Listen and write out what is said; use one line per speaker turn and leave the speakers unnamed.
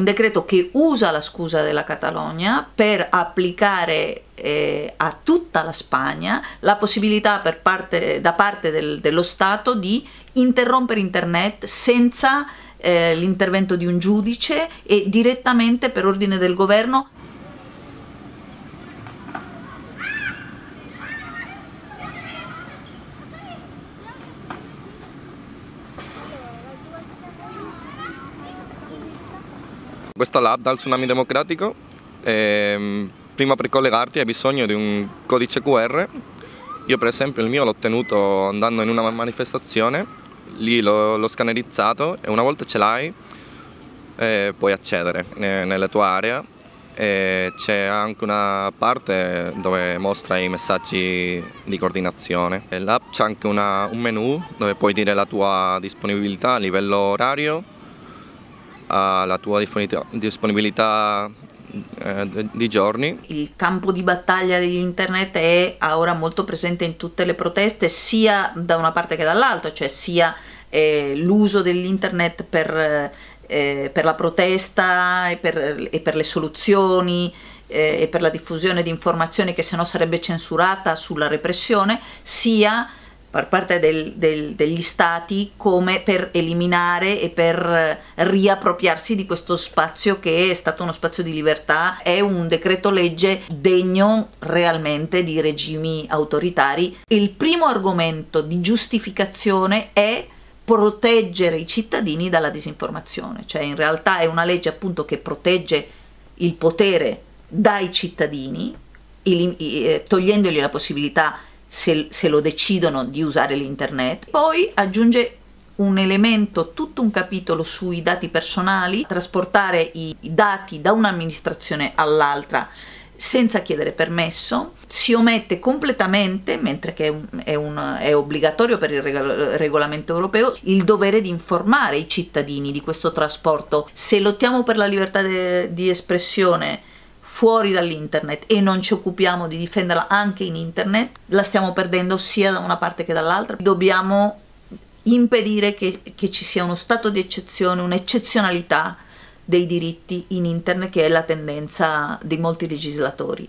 un decreto che usa la scusa della Catalogna per applicare eh, a tutta la Spagna la possibilità parte, da parte del, dello Stato di interrompere internet senza eh, l'intervento di un giudice e direttamente per ordine del governo
Questa l'app dal Tsunami Democratico, eh, prima per collegarti hai bisogno di un codice QR. Io per esempio il mio l'ho ottenuto andando in una manifestazione, lì l'ho, scannerizzato e una volta ce l'hai eh, puoi accedere nella tua area c'è anche una parte dove mostra i messaggi di coordinazione. L'app c'è anche una, un menu dove puoi dire la tua disponibilità a livello orario alla tua disponibilità eh, di giorni.
Il campo di battaglia di internet è ora molto presente in tutte le proteste, sia da una parte che dall'altra, cioè sia eh, l'uso dell'internet per, eh, per, la protesta e per, e per le soluzioni eh, e per la diffusione di informazioni che se no sarebbe censurata sulla repressione, sia per parte del, del, degli stati come per eliminare e per riappropriarsi di questo spazio che è stato uno spazio di libertà, è un decreto legge degno realmente di regimi autoritari. Il primo argomento di giustificazione è proteggere i cittadini dalla disinformazione, cioè in realtà è una legge appunto che protegge il potere dai cittadini, eh, togliendogli la possibilità se, se lo decidono di usare l'internet. Poi aggiunge un elemento, tutto un capitolo sui dati personali, trasportare i dati da un'amministrazione all'altra senza chiedere permesso, si omette completamente, mentre che è, un, è, un, è obbligatorio per il regolamento europeo, il dovere di informare i cittadini di questo trasporto. Se lottiamo per la libertà di espressione fuori dall'internet e non ci occupiamo di difenderla anche in internet, la stiamo perdendo sia da una parte che dall'altra. Dobbiamo impedire che, che ci sia uno stato di eccezione, un'eccezionalità dei diritti in internet che è la tendenza di molti legislatori.